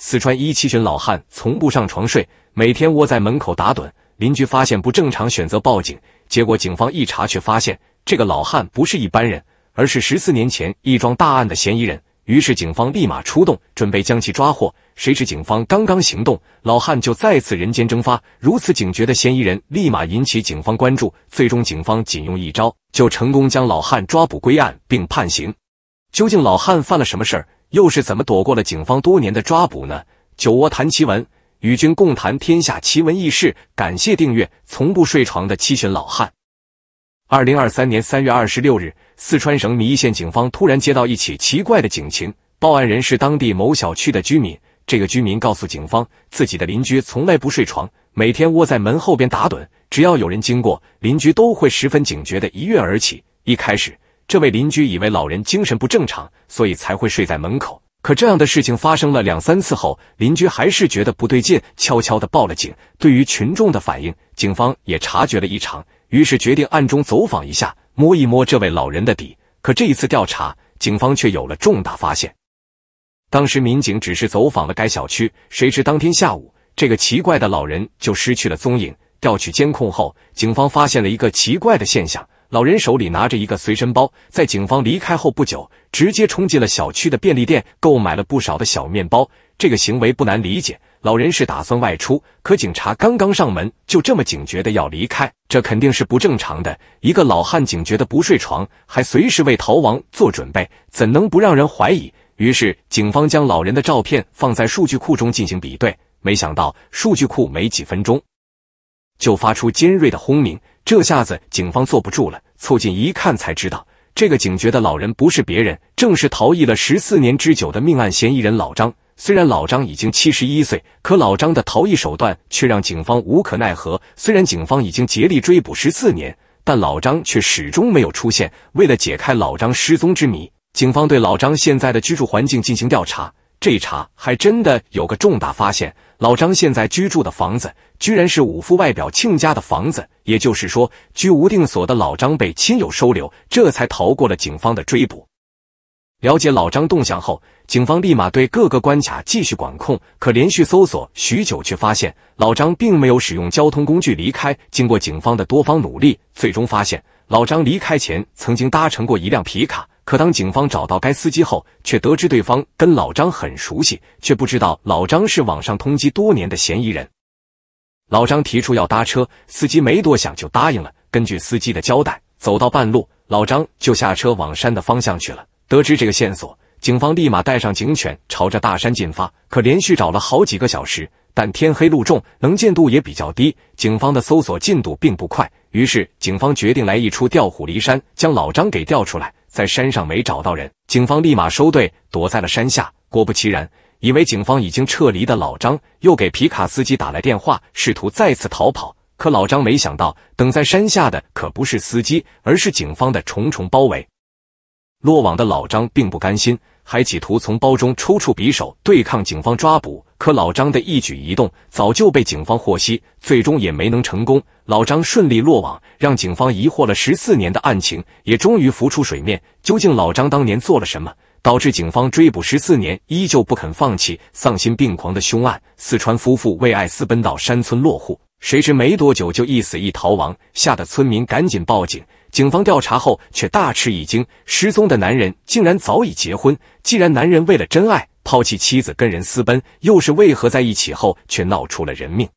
四川一七旬老汉从不上床睡，每天窝在门口打盹。邻居发现不正常，选择报警。结果警方一查，却发现这个老汉不是一般人，而是十四年前一桩大案的嫌疑人。于是警方立马出动，准备将其抓获。谁知警方刚刚行动，老汉就再次人间蒸发。如此警觉的嫌疑人，立马引起警方关注。最终，警方仅用一招，就成功将老汉抓捕归案并判刑。究竟老汉犯了什么事儿？又是怎么躲过了警方多年的抓捕呢？酒窝谈奇闻，与君共谈天下奇闻异事。感谢订阅，从不睡床的七旬老汉。二零二三年三月二十六日，四川省米易县警方突然接到一起奇怪的警情，报案人是当地某小区的居民。这个居民告诉警方，自己的邻居从来不睡床，每天窝在门后边打盹，只要有人经过，邻居都会十分警觉的一跃而起。一开始。这位邻居以为老人精神不正常，所以才会睡在门口。可这样的事情发生了两三次后，邻居还是觉得不对劲，悄悄地报了警。对于群众的反应，警方也察觉了异常，于是决定暗中走访一下，摸一摸这位老人的底。可这一次调查，警方却有了重大发现。当时民警只是走访了该小区，谁知当天下午，这个奇怪的老人就失去了踪影。调取监控后，警方发现了一个奇怪的现象。老人手里拿着一个随身包，在警方离开后不久，直接冲进了小区的便利店，购买了不少的小面包。这个行为不难理解，老人是打算外出，可警察刚刚上门，就这么警觉的要离开，这肯定是不正常的。一个老汉警觉的不睡床，还随时为逃亡做准备，怎能不让人怀疑？于是，警方将老人的照片放在数据库中进行比对，没想到数据库没几分钟，就发出尖锐的轰鸣。这下子警方坐不住了，凑近一看才知道，这个警觉的老人不是别人，正是逃逸了十四年之久的命案嫌疑人老张。虽然老张已经七十一岁，可老张的逃逸手段却让警方无可奈何。虽然警方已经竭力追捕十四年，但老张却始终没有出现。为了解开老张失踪之谜，警方对老张现在的居住环境进行调查。这一查还真的有个重大发现：老张现在居住的房子，居然是五副外表亲家的房子。也就是说，居无定所的老张被亲友收留，这才逃过了警方的追捕。了解老张动向后，警方立马对各个关卡继续管控。可连续搜索许久，却发现老张并没有使用交通工具离开。经过警方的多方努力，最终发现老张离开前曾经搭乘过一辆皮卡。可当警方找到该司机后，却得知对方跟老张很熟悉，却不知道老张是网上通缉多年的嫌疑人。老张提出要搭车，司机没多想就答应了。根据司机的交代，走到半路，老张就下车往山的方向去了。得知这个线索，警方立马带上警犬，朝着大山进发。可连续找了好几个小时，但天黑路重，能见度也比较低，警方的搜索进度并不快。于是，警方决定来一出调虎离山，将老张给调出来。在山上没找到人，警方立马收队，躲在了山下。果不其然，以为警方已经撤离的老张，又给皮卡司机打来电话，试图再次逃跑。可老张没想到，等在山下的可不是司机，而是警方的重重包围。落网的老张并不甘心，还企图从包中抽出匕首对抗警方抓捕。可老张的一举一动早就被警方获悉，最终也没能成功。老张顺利落网，让警方疑惑了十四年的案情也终于浮出水面。究竟老张当年做了什么，导致警方追捕十四年依旧不肯放弃？丧心病狂的凶案，四川夫妇为爱私奔到山村落户，谁知没多久就一死一逃亡，吓得村民赶紧报警。警方调查后却大吃一惊，失踪的男人竟然早已结婚。既然男人为了真爱抛弃妻子跟人私奔，又是为何在一起后却闹出了人命？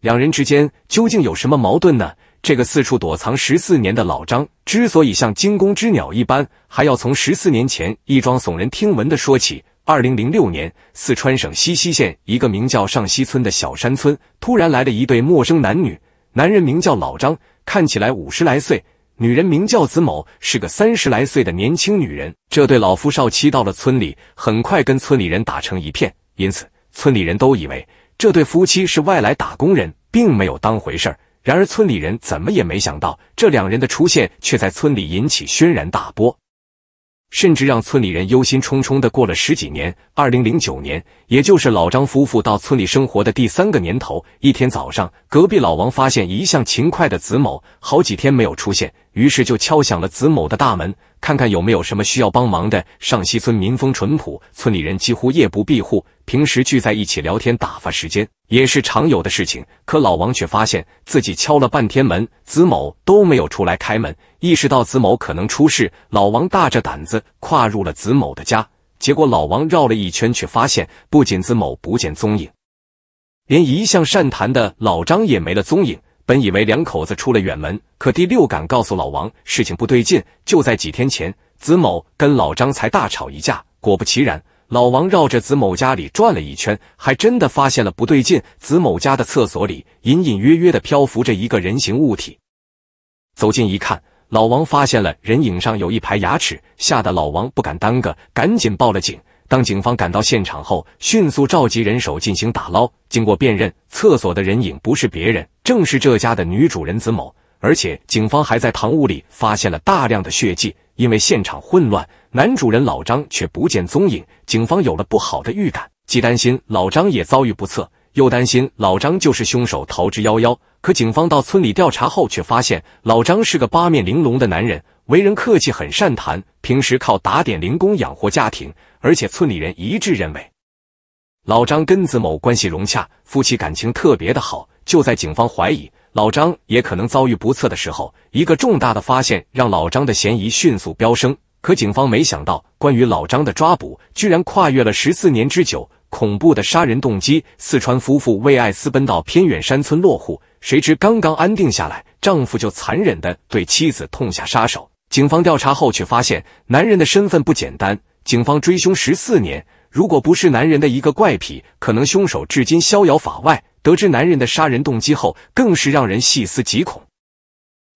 两人之间究竟有什么矛盾呢？这个四处躲藏十四年的老张，之所以像惊弓之鸟一般，还要从十四年前一桩耸人听闻的说起。二零零六年，四川省西溪县一个名叫上溪村的小山村，突然来了一对陌生男女，男人名叫老张，看起来五十来岁。女人名叫子某，是个三十来岁的年轻女人。这对老夫少妻到了村里，很快跟村里人打成一片，因此村里人都以为这对夫妻是外来打工人，并没有当回事儿。然而村里人怎么也没想到，这两人的出现却在村里引起轩然大波。甚至让村里人忧心忡忡的过了十几年。二零零九年，也就是老张夫妇到村里生活的第三个年头，一天早上，隔壁老王发现一向勤快的子某好几天没有出现，于是就敲响了子某的大门，看看有没有什么需要帮忙的。上西村民风淳朴，村里人几乎夜不闭户，平时聚在一起聊天打发时间也是常有的事情。可老王却发现自己敲了半天门，子某都没有出来开门。意识到子某可能出事，老王大着胆子跨入了子某的家。结果老王绕了一圈，却发现不仅子某不见踪影，连一向善谈的老张也没了踪影。本以为两口子出了远门，可第六感告诉老王事情不对劲。就在几天前，子某跟老张才大吵一架。果不其然，老王绕着子某家里转了一圈，还真的发现了不对劲。子某家的厕所里隐隐约约的漂浮着一个人形物体，走近一看。老王发现了人影上有一排牙齿，吓得老王不敢耽搁，赶紧报了警。当警方赶到现场后，迅速召集人手进行打捞。经过辨认，厕所的人影不是别人，正是这家的女主人子某。而且，警方还在堂屋里发现了大量的血迹。因为现场混乱，男主人老张却不见踪影。警方有了不好的预感，既担心老张也遭遇不测。又担心老张就是凶手逃之夭夭，可警方到村里调查后，却发现老张是个八面玲珑的男人，为人客气，很善谈，平时靠打点零工养活家庭。而且村里人一致认为，老张跟子某关系融洽，夫妻感情特别的好。就在警方怀疑老张也可能遭遇不测的时候，一个重大的发现让老张的嫌疑迅速飙升。可警方没想到，关于老张的抓捕居然跨越了十四年之久。恐怖的杀人动机，四川夫妇为爱私奔到偏远山村落户，谁知刚刚安定下来，丈夫就残忍的对妻子痛下杀手。警方调查后却发现，男人的身份不简单。警方追凶十四年，如果不是男人的一个怪癖，可能凶手至今逍遥法外。得知男人的杀人动机后，更是让人细思极恐。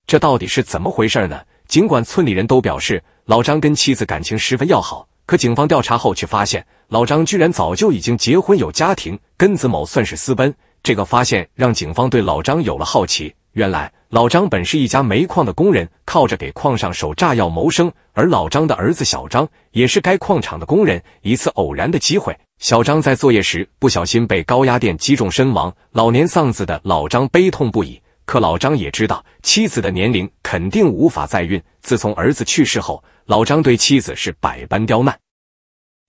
这到底是怎么回事呢？尽管村里人都表示老张跟妻子感情十分要好。可警方调查后却发现，老张居然早就已经结婚有家庭，跟子某算是私奔。这个发现让警方对老张有了好奇。原来，老张本是一家煤矿的工人，靠着给矿上守炸药谋生。而老张的儿子小张也是该矿场的工人。一次偶然的机会，小张在作业时不小心被高压电击中身亡。老年丧子的老张悲痛不已。可老张也知道妻子的年龄肯定无法再孕。自从儿子去世后，老张对妻子是百般刁难，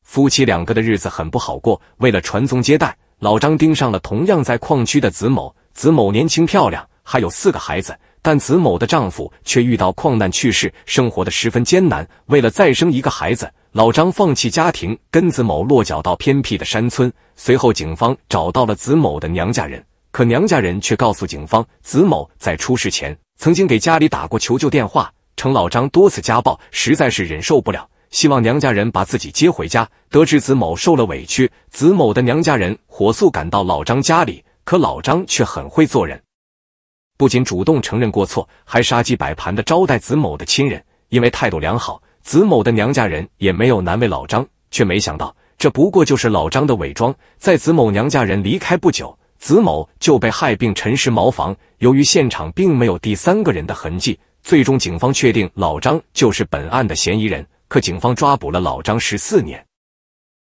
夫妻两个的日子很不好过。为了传宗接代，老张盯上了同样在矿区的子某。子某年轻漂亮，还有四个孩子，但子某的丈夫却遇到矿难去世，生活的十分艰难。为了再生一个孩子，老张放弃家庭，跟子某落脚到偏僻的山村。随后，警方找到了子某的娘家人，可娘家人却告诉警方，子某在出事前曾经给家里打过求救电话。称老张多次家暴，实在是忍受不了，希望娘家人把自己接回家。得知子某受了委屈，子某的娘家人火速赶到老张家里，可老张却很会做人，不仅主动承认过错，还杀鸡摆盘的招待子某的亲人。因为态度良好，子某的娘家人也没有难为老张，却没想到这不过就是老张的伪装。在子某娘家人离开不久，子某就被害并沉尸茅房。由于现场并没有第三个人的痕迹。最终，警方确定老张就是本案的嫌疑人。可警方抓捕了老张十四年，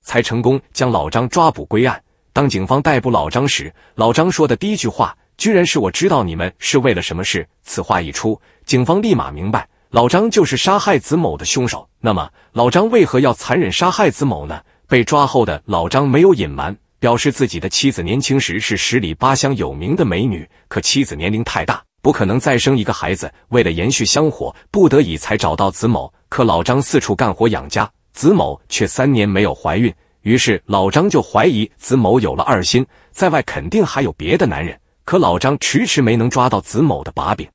才成功将老张抓捕归案。当警方逮捕老张时，老张说的第一句话居然是“我知道你们是为了什么事”。此话一出，警方立马明白老张就是杀害子某的凶手。那么，老张为何要残忍杀害子某呢？被抓后的老张没有隐瞒，表示自己的妻子年轻时是十里八乡有名的美女，可妻子年龄太大。不可能再生一个孩子，为了延续香火，不得已才找到子某。可老张四处干活养家，子某却三年没有怀孕，于是老张就怀疑子某有了二心，在外肯定还有别的男人。可老张迟迟没能抓到子某的把柄，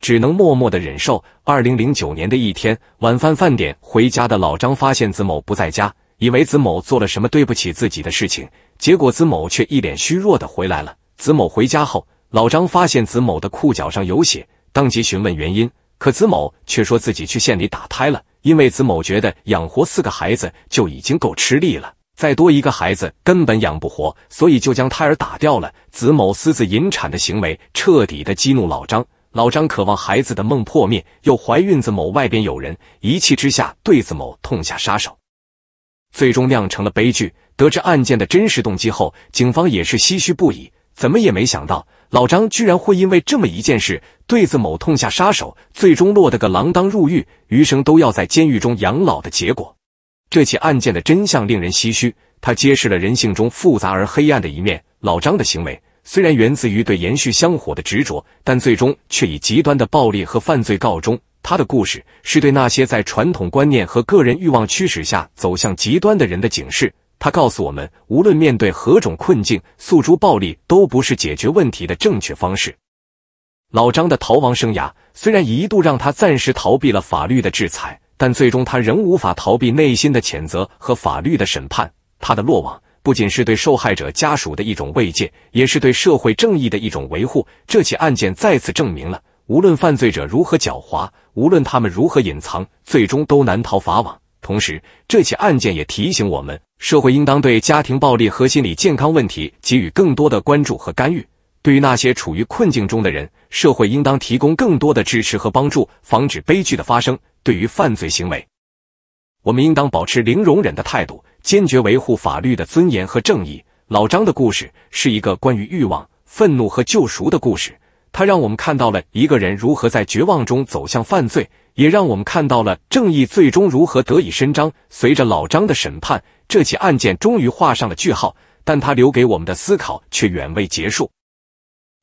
只能默默的忍受。二零零九年的一天晚饭饭点回家的老张发现子某不在家，以为子某做了什么对不起自己的事情，结果子某却一脸虚弱的回来了。子某回家后。老张发现子某的裤脚上有血，当即询问原因，可子某却说自己去县里打胎了，因为子某觉得养活四个孩子就已经够吃力了，再多一个孩子根本养不活，所以就将胎儿打掉了。子某私自引产的行为彻底的激怒老张，老张渴望孩子的梦破灭，又怀孕子某外边有人，一气之下对子某痛下杀手，最终酿成了悲剧。得知案件的真实动机后，警方也是唏嘘不已。怎么也没想到，老张居然会因为这么一件事对子某痛下杀手，最终落得个锒铛入狱，余生都要在监狱中养老的结果。这起案件的真相令人唏嘘，它揭示了人性中复杂而黑暗的一面。老张的行为虽然源自于对延续香火的执着，但最终却以极端的暴力和犯罪告终。他的故事是对那些在传统观念和个人欲望驱使下走向极端的人的警示。他告诉我们，无论面对何种困境，诉诸暴力都不是解决问题的正确方式。老张的逃亡生涯虽然一度让他暂时逃避了法律的制裁，但最终他仍无法逃避内心的谴责和法律的审判。他的落网不仅是对受害者家属的一种慰藉，也是对社会正义的一种维护。这起案件再次证明了，无论犯罪者如何狡猾，无论他们如何隐藏，最终都难逃法网。同时，这起案件也提醒我们，社会应当对家庭暴力和心理健康问题给予更多的关注和干预。对于那些处于困境中的人，社会应当提供更多的支持和帮助，防止悲剧的发生。对于犯罪行为，我们应当保持零容忍的态度，坚决维护法律的尊严和正义。老张的故事是一个关于欲望、愤怒和救赎的故事，他让我们看到了一个人如何在绝望中走向犯罪。也让我们看到了正义最终如何得以伸张。随着老张的审判，这起案件终于画上了句号，但他留给我们的思考却远未结束。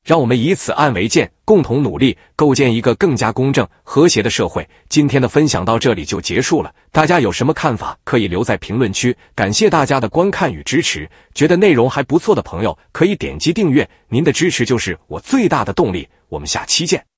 让我们以此案为鉴，共同努力构建一个更加公正、和谐的社会。今天的分享到这里就结束了，大家有什么看法可以留在评论区。感谢大家的观看与支持，觉得内容还不错的朋友可以点击订阅，您的支持就是我最大的动力。我们下期见。